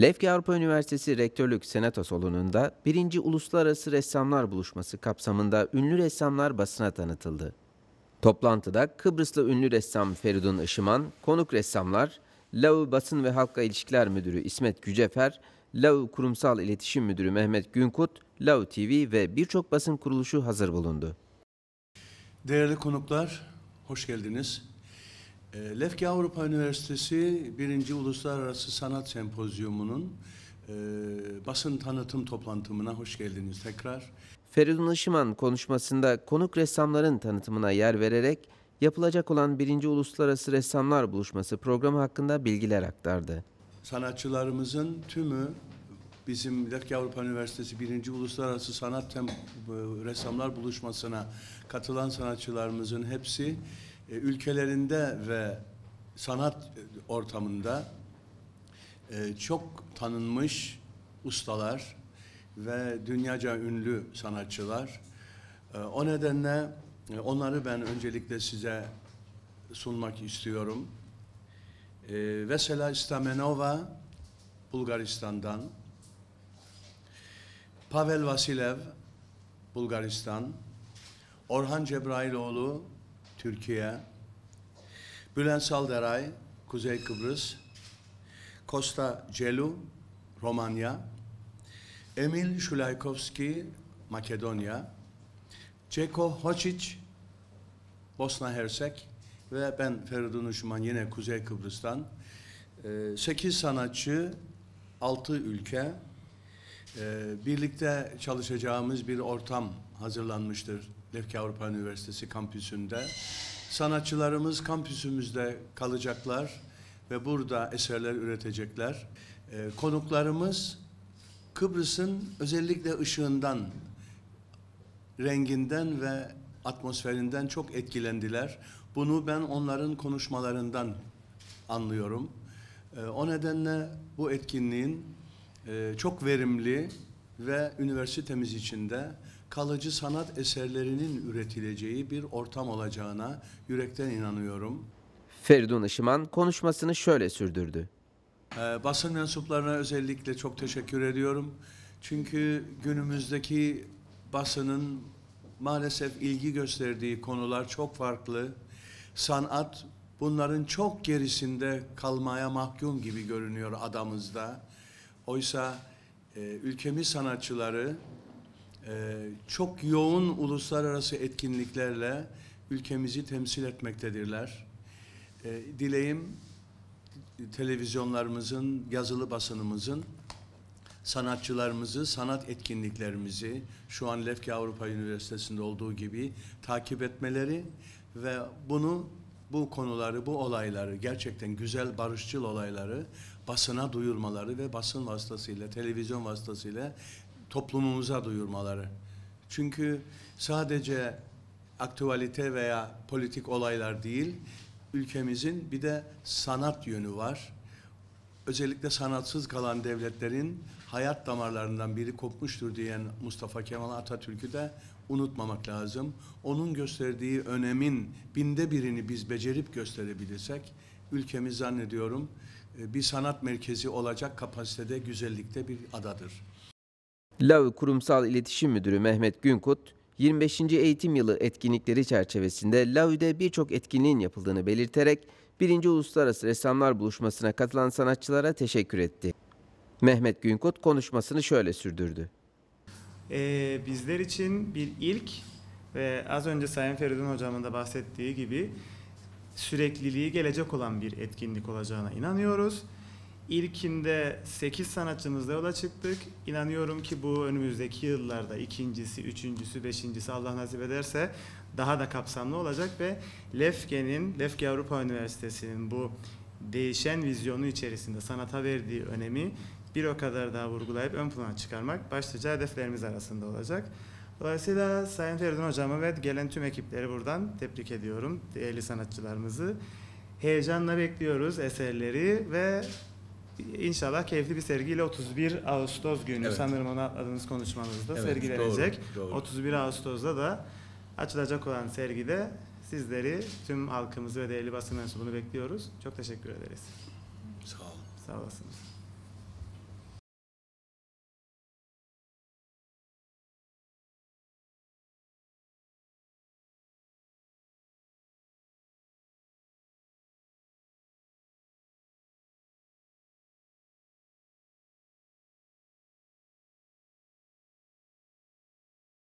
Lefke Avrupa Üniversitesi Rektörlük Senato salonunda 1. Uluslararası Ressamlar Buluşması kapsamında ünlü ressamlar basına tanıtıldı. Toplantıda Kıbrıslı ünlü ressam Feridun Işıman, konuk ressamlar, LAU Basın ve Halkla İlişkiler Müdürü İsmet Gücefer, LAU Kurumsal İletişim Müdürü Mehmet Günkut, LAU TV ve birçok basın kuruluşu hazır bulundu. Değerli konuklar, hoş geldiniz. E, Lefke Avrupa Üniversitesi 1. Uluslararası Sanat Sempozyumu'nun e, basın tanıtım toplantımına hoş geldiniz tekrar. Feridun Işıman konuşmasında konuk ressamların tanıtımına yer vererek yapılacak olan 1. Uluslararası Ressamlar Buluşması programı hakkında bilgiler aktardı. Sanatçılarımızın tümü bizim Lefke Avrupa Üniversitesi 1. Uluslararası Sanat Tem Ressamlar Buluşması'na katılan sanatçılarımızın hepsi e, ülkelerinde ve sanat ortamında e, çok tanınmış ustalar ve dünyaca ünlü sanatçılar. E, o nedenle onları ben öncelikle size sunmak istiyorum. Vesela Stamenova Bulgaristan'dan, Pavel Vasilev Bulgaristan, Orhan Cebrailoğlu Türkiye, Bülent Salderay, Kuzey Kıbrıs, Costa Celu, Romanya, Emil Şulaykovski, Makedonya, Ceko Hoçic, Bosna Hersek ve ben Feridun Uşman yine Kuzey Kıbrıs'tan. Ee, sekiz sanatçı, altı ülke, ee, birlikte çalışacağımız bir ortam hazırlanmıştır Lefke Avrupa Üniversitesi kampüsünde. Sanatçılarımız kampüsümüzde kalacaklar ve burada eserler üretecekler. Ee, konuklarımız Kıbrıs'ın özellikle ışığından, renginden ve atmosferinden çok etkilendiler. Bunu ben onların konuşmalarından anlıyorum. Ee, o nedenle bu etkinliğin e, çok verimli ve üniversitemiz içinde kalıcı sanat eserlerinin üretileceği bir ortam olacağına yürekten inanıyorum. Feridun Işıman konuşmasını şöyle sürdürdü. Ee, basın mensuplarına özellikle çok teşekkür ediyorum. Çünkü günümüzdeki basının maalesef ilgi gösterdiği konular çok farklı. Sanat bunların çok gerisinde kalmaya mahkum gibi görünüyor adamızda. Oysa e, ülkemiz sanatçıları e, çok yoğun uluslararası etkinliklerle ülkemizi temsil etmektedirler. E, dileğim televizyonlarımızın, yazılı basınımızın sanatçılarımızı, sanat etkinliklerimizi şu an Lefke Avrupa Üniversitesi'nde olduğu gibi takip etmeleri ve bunu bu konuları, bu olayları, gerçekten güzel barışçıl olayları basına duyurmaları ve basın vasıtasıyla, televizyon vasıtasıyla toplumumuza duyurmaları. Çünkü sadece aktualite veya politik olaylar değil, ülkemizin bir de sanat yönü var. Özellikle sanatsız kalan devletlerin hayat damarlarından biri kopmuştur diyen Mustafa Kemal Atatürk'ü de unutmamak lazım. Onun gösterdiği önemin binde birini biz becerip gösterebilirsek, ülkemiz zannediyorum e, bir sanat merkezi olacak kapasitede, güzellikte bir adadır. LAV Kurumsal İletişim Müdürü Mehmet Günkut, 25. eğitim yılı etkinlikleri çerçevesinde LAV'de birçok etkinliğin yapıldığını belirterek 1. Uluslararası Ressamlar Buluşması'na katılan sanatçılara teşekkür etti. Mehmet Günkut konuşmasını şöyle sürdürdü. Ee, bizler için bir ilk ve az önce Sayın Feridun Hocam'ın da bahsettiği gibi sürekliliği gelecek olan bir etkinlik olacağına inanıyoruz. İlkinde 8 sanatçımızla yola çıktık. İnanıyorum ki bu önümüzdeki yıllarda ikincisi, üçüncüsü, beşincisi Allah nasip ederse daha da kapsamlı olacak ve Lefke'nin, Lefke Avrupa Üniversitesi'nin bu değişen vizyonu içerisinde sanata verdiği önemi bir o kadar daha vurgulayıp ön plana çıkarmak başlıca hedeflerimiz arasında olacak. Dolayısıyla Sayın Feridun Hocamı ve gelen tüm ekipleri buradan tebrik ediyorum. Değerli sanatçılarımızı. Heyecanla bekliyoruz eserleri ve İnşallah keyifli bir sergiyle 31 Ağustos günü evet. sanırım onu atladığınız konuşmanızda evet, sergilenecek. Doğru, doğru. 31 Ağustos'ta da açılacak olan sergide sizleri, tüm halkımızı ve değerli basın mensubunu bekliyoruz. Çok teşekkür ederiz. Sağ olun. Sağ olasınız.